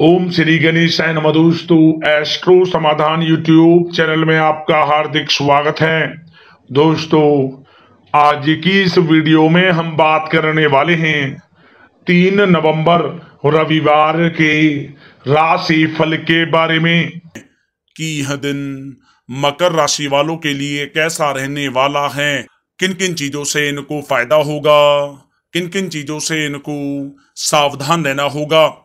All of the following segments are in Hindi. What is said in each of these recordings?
ओम श्री गणेशाय नमः दोस्तों एस्ट्रो समाधान यूट्यूब चैनल में आपका हार्दिक स्वागत है। दोस्तों, आज की इस वीडियो में हम बात करने वाले हैं तीन नवंबर, रविवार के राशि फल के बारे में। कि यह दिन मकर राशि वालों के लिए कैसा रहने वाला है? किन किन चीज़ों से इनको फ़ायदा होगा? किन किन चीज़ों से इनको सावधान रहना होगा?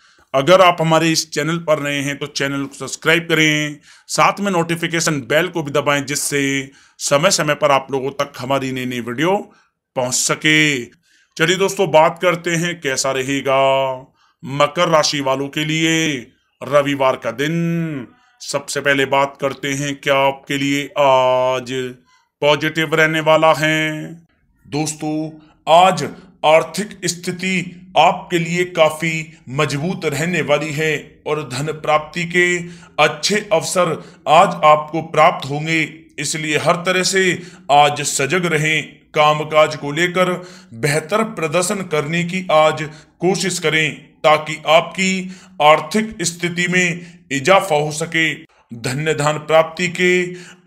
अगर आप हमारे इस चैनल पर नए हैं तो चैनल को सब्सक्राइब करें, साथ में नोटिफिकेशन बेल को भी दबाएँ, जिससे समय समय पर आप लोगों तक हमारी नई नई वीडियो पहुँच सके। चलिए दोस्तों, बात करते हैं, कैसा रहेगा मकर राशि वालों के लिए रविवार का दिन। सबसे पहले बात करते हैं, क्या आपके लिए आज पॉजिटिव रहने वाला है? दोस्तों, आज आर्थिक स्थिति आपके लिए काफ़ी मज़बूत रहने वाली है और धन प्राप्ति के अच्छे अवसर आज आपको प्राप्त होंगे। इसलिए हर तरह से आज सजग रहें। कामकाज को लेकर बेहतर प्रदर्शन करने की आज कोशिश करें ताकि आपकी आर्थिक स्थिति में इजाफा हो सके। धन्य धान प्राप्ति के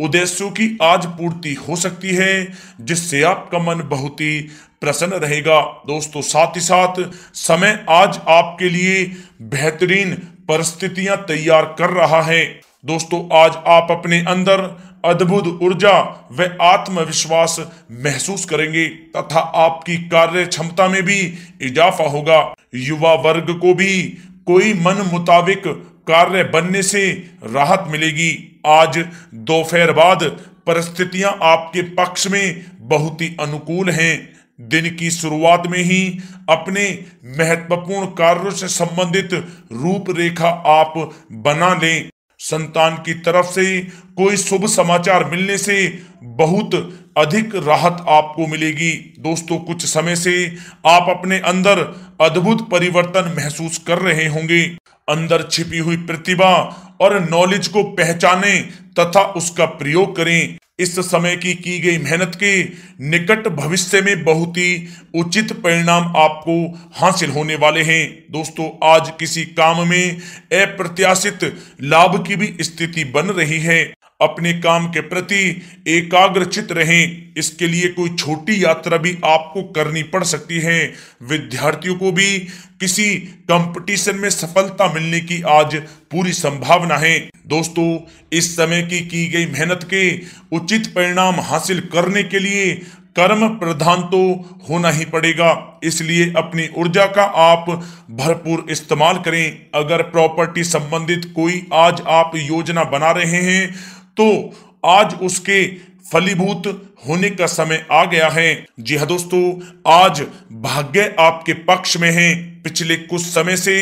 उद्देश्यों की आज पूर्ति हो सकती है, जिससे आपका मन बहुत ही प्रसन्न रहेगा। दोस्तों, साथ ही साथ समय आज आपके लिए बेहतरीन परिस्थितियाँ तैयार कर रहा है। दोस्तों, आज आप अपने अंदर अद्भुत ऊर्जा व आत्मविश्वास महसूस करेंगे तथा आपकी कार्य क्षमता में भी इजाफा होगा। युवा वर्ग को भी कोई मन मुताबिक कार्य बनने से राहत मिलेगी। आज दोपहर बाद परिस्थितियाँ आपके पक्ष में बहुत ही अनुकूल हैं। दिन की शुरुआत में ही अपने महत्वपूर्ण कार्यों से संबंधित रूपरेखा आप बना लें। संतान की तरफ़ से कोई शुभ समाचार मिलने से बहुत अधिक राहत आपको मिलेगी। दोस्तों, कुछ समय से आप अपने अंदर अद्भुत परिवर्तन महसूस कर रहे होंगे। अंदर छिपी हुई प्रतिभा और नॉलेज को पहचाने तथा उसका प्रयोग करें। इस समय की की गई मेहनत के निकट भविष्य में बहुत ही उचित परिणाम आपको हासिल होने वाले हैं। दोस्तों, आज किसी काम में अप्रत्याशित लाभ की भी स्थिति बन रही है। अपने काम के प्रति एकाग्रचित रहें। इसके लिए कोई छोटी यात्रा भी आपको करनी पड़ सकती है। विद्यार्थियों को भी किसी कंपटीशन में सफलता मिलने की आज पूरी संभावना है। दोस्तों, इस समय की की गई मेहनत के उचित परिणाम हासिल करने के लिए कर्म प्रधान तो होना ही पड़ेगा। इसलिए अपनी ऊर्जा का आप भरपूर इस्तेमाल करें। अगर प्रॉपर्टी संबंधित कोई आज आप योजना बना रहे हैं तो आज उसके फलीभूत होने का समय आ गया है। जी हाँ दोस्तों, आज भाग्य आपके पक्ष में है। पिछले कुछ समय से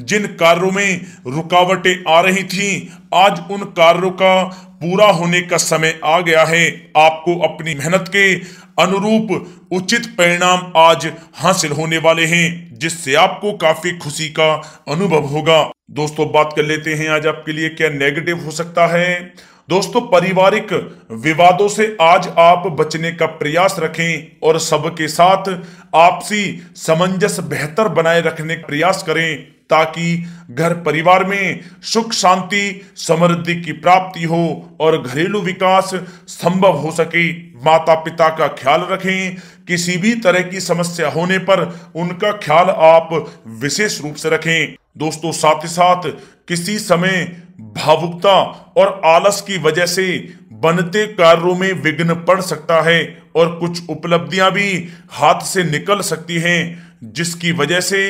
जिन कार्यों में रुकावटें आ रही थी, आज उन कार्यों का पूरा होने का समय आ गया है। आपको अपनी मेहनत के अनुरूप उचित परिणाम आज हासिल होने वाले हैं, जिससे आपको काफ़ी खुशी का अनुभव होगा। दोस्तों, बात कर लेते हैं आज आपके लिए क्या नेगेटिव हो सकता है। दोस्तों, पारिवारिक विवादों से आज आप बचने का प्रयास रखें और सबके साथ आपसी समंजस बेहतर बनाए रखने का प्रयास करें ताकि घर परिवार में सुख, शांति, समृद्धि की प्राप्ति हो और घरेलू विकास संभव हो सके। माता पिता का ख्याल रखें। किसी भी तरह की समस्या होने पर उनका ख्याल आप विशेष रूप से रखें। दोस्तों, साथ ही साथ किसी समय भावुकता और आलस की वजह से बनते कार्यों में विघ्न पड़ सकता है और कुछ उपलब्धियाँ भी हाथ से निकल सकती हैं, जिसकी वजह से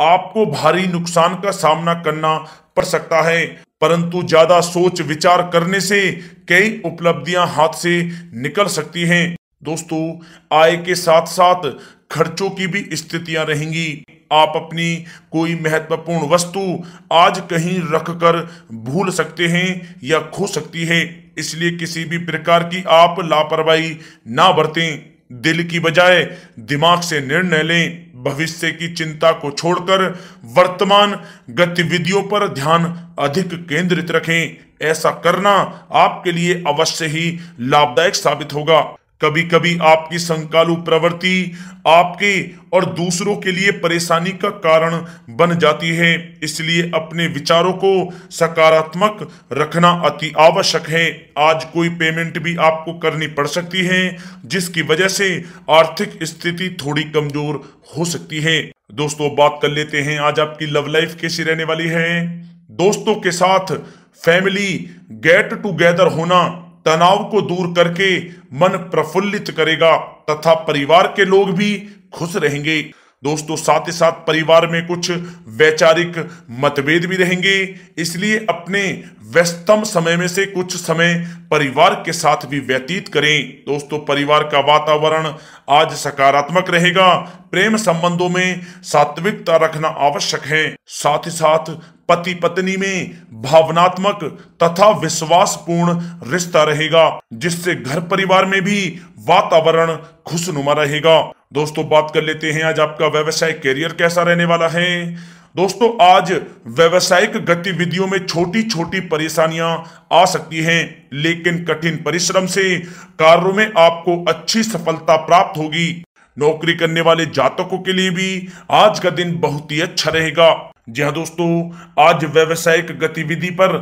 आपको भारी नुकसान का सामना करना पड़ सकता है। परंतु ज़्यादा सोच विचार करने से कई उपलब्धियाँ हाथ से निकल सकती हैं। दोस्तों, आय के साथ साथ खर्चों की भी स्थितियाँ रहेंगी। आप अपनी कोई महत्वपूर्ण वस्तु आज कहीं रखकर भूल सकते हैं या खो सकती है। इसलिए किसी भी प्रकार की आप लापरवाही ना बरतें। दिल की बजाय दिमाग से निर्णय लें। भविष्य की चिंता को छोड़कर वर्तमान गतिविधियों पर ध्यान अधिक केंद्रित रखें। ऐसा करना आपके लिए अवश्य ही लाभदायक साबित होगा। कभी कभी आपकी संकालु प्रवृत्ति आपके और दूसरों के लिए परेशानी का कारण बन जाती है। इसलिए अपने विचारों को सकारात्मक रखना अति आवश्यक है। आज कोई पेमेंट भी आपको करनी पड़ सकती है, जिसकी वजह से आर्थिक स्थिति थोड़ी कमज़ोर हो सकती है। दोस्तों, बात कर लेते हैं, आज आपकी लव लाइफ कैसी रहने वाली है? दोस्तों के साथ फैमिली गेट टूगेदर होना तनाव को दूर करके मन प्रफुल्लित करेगा, तथा परिवार के लोग भी खुश रहेंगे। दोस्तों, साथ ही साथ परिवार में कुछ वैचारिक मतभेद भी रहेंगे, इसलिए अपने व्यस्तम समय में से कुछ समय परिवार के साथ भी व्यतीत करें। दोस्तों, परिवार का वातावरण आज सकारात्मक रहेगा, प्रेम संबंधों में सात्विकता रखना आवश्यक है। साथ ही साथ पति पत्नी में भावनात्मक तथा विश्वासपूर्ण रिश्ता रहेगा, जिससे घर परिवार में भी वातावरण खुशनुमा रहेगा। दोस्तों, बात कर लेते हैं आज आपका व्यवसाय करियर कैसा रहने वाला है। दोस्तों, आज व्यवसायिक गतिविधियों में छोटी छोटी परेशानियाँ आ सकती हैं, लेकिन कठिन परिश्रम से कार्यों में आपको अच्छी सफलता प्राप्त होगी। नौकरी करने वाले जातकों के लिए भी आज का दिन बहुत ही अच्छा रहेगा। जी हाँ दोस्तों, आज व्यवसायिक गतिविधि पर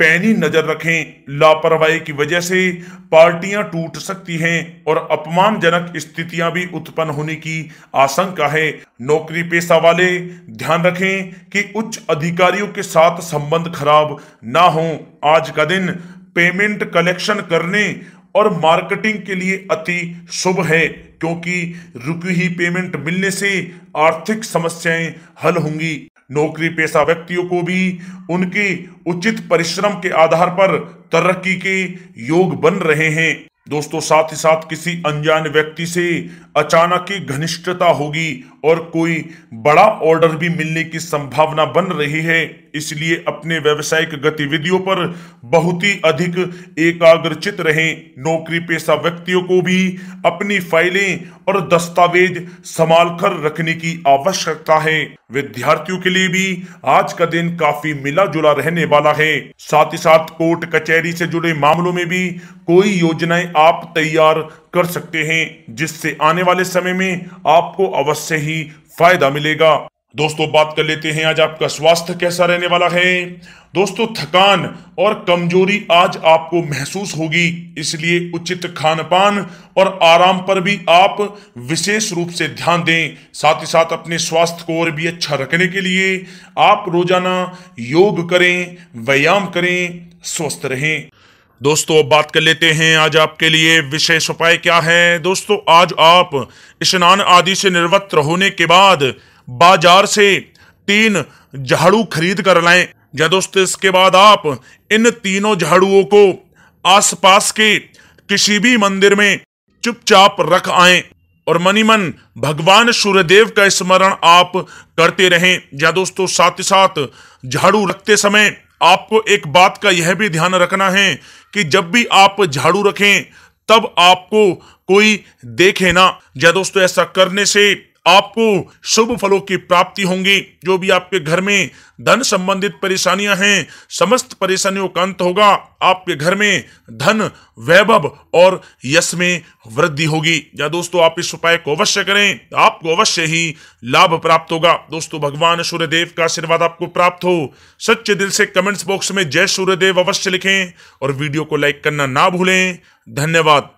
पैनी नज़र रखें। लापरवाही की वजह से पार्टियाँ टूट सकती हैं और अपमानजनक स्थितियाँ भी उत्पन्न होने की आशंका है। नौकरी पेशा वाले, ध्यान रखें कि उच्च अधिकारियों के साथ संबंध खराब ना हो। आज का दिन पेमेंट कलेक्शन करने और मार्केटिंग के लिए अति शुभ है, क्योंकि रुकी ही पेमेंट मिलने से आर्थिक समस्याएँ हल होंगी। नौकरी पेशा व्यक्तियों को भी उनके उचित परिश्रम के आधार पर तरक्की के योग बन रहे हैं। दोस्तों, साथ ही साथ किसी अनजान व्यक्ति से अचानक ही घनिष्ठता होगी और कोई बड़ा ऑर्डर भी मिलने की संभावना बन रही है। इसलिए अपने व्यवसायिक गतिविधियों पर बहुत ही अधिक एकाग्रचित रहें। नौकरी पेशा व्यक्तियों को भी अपनी फाइलें और दस्तावेज़ संभाल कर रखने की आवश्यकता है। विद्यार्थियों के लिए भी आज का दिन काफ़ी मिला जुला रहने वाला है। साथ ही साथ कोर्ट कचहरी से जुड़े मामलों में भी कोई योजनाएँ आप तैयार कर सकते हैं, जिससे आने वाले समय में आपको अवश्य ही फ़ायदा मिलेगा। दोस्तों, बात कर लेते हैं, आज आपका स्वास्थ्य कैसा रहने वाला है। दोस्तों, थकान और कमज़ोरी आज आपको महसूस होगी, इसलिए उचित खान पान और आराम पर भी आप विशेष रूप से ध्यान दें। साथ ही साथ अपने स्वास्थ्य को और भी अच्छा रखने के लिए आप रोज़ाना योग करें, व्यायाम करें, स्वस्थ रहें। दोस्तों, अब बात कर लेते हैं आज आपके लिए विशेष उपाय क्या है। दोस्तों, आज आप स्नान आदि से निर्वत्र होने के बाद बाज़ार से तीन झाड़ू खरीद कर लाएँ। या दोस्तों, इसके बाद आप इन तीनों झाड़ुओं को आसपास के किसी भी मंदिर में चुपचाप रख आए और मनी मन भगवान सूर्यदेव का स्मरण आप करते रहें। या दोस्तों, साथ ही साथ झाड़ू रखते समय आपको एक बात का यह भी ध्यान रखना है कि जब भी आप झाड़ू रखें, तब आपको कोई देखे ना। या दोस्तों, ऐसा करने से आपको शुभ फलों की प्राप्ति होंगी। जो भी आपके घर में धन संबंधित परेशानियाँ हैं, समस्त परेशानियों का अंत होगा। आपके घर में धन, वैभव और यश में वृद्धि होगी। या दोस्तों, आप इस उपाय को अवश्य करें। आपको अवश्य ही लाभ प्राप्त होगा। दोस्तों, भगवान सूर्यदेव का आशीर्वाद आपको प्राप्त हो। सच्चे दिल से कमेंट्स बॉक्स में जय सूर्यदेव अवश्य लिखें और वीडियो को लाइक करना ना भूलें। धन्यवाद।